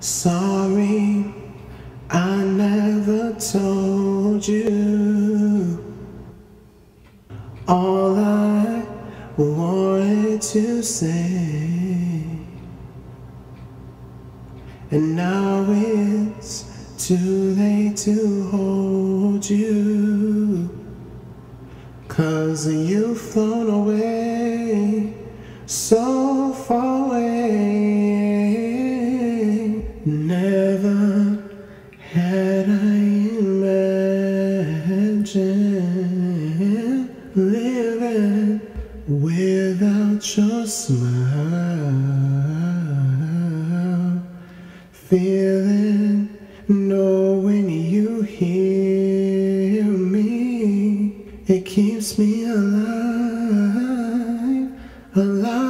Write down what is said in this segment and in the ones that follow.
Sorry, I never told you all I wanted to say. And now it's too late to hold you. Cause you've flown away, so Never had I imagined living without your smile. Feeling, knowing you hear me, it keeps me alive, alive.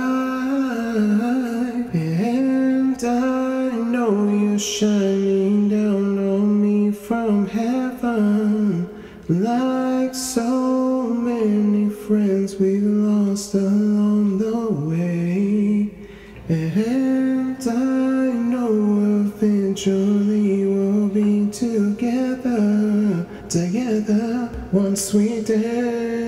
Shining down on me from heaven, like so many friends we've lost along the way. And I know eventually we'll be together, together one sweet day.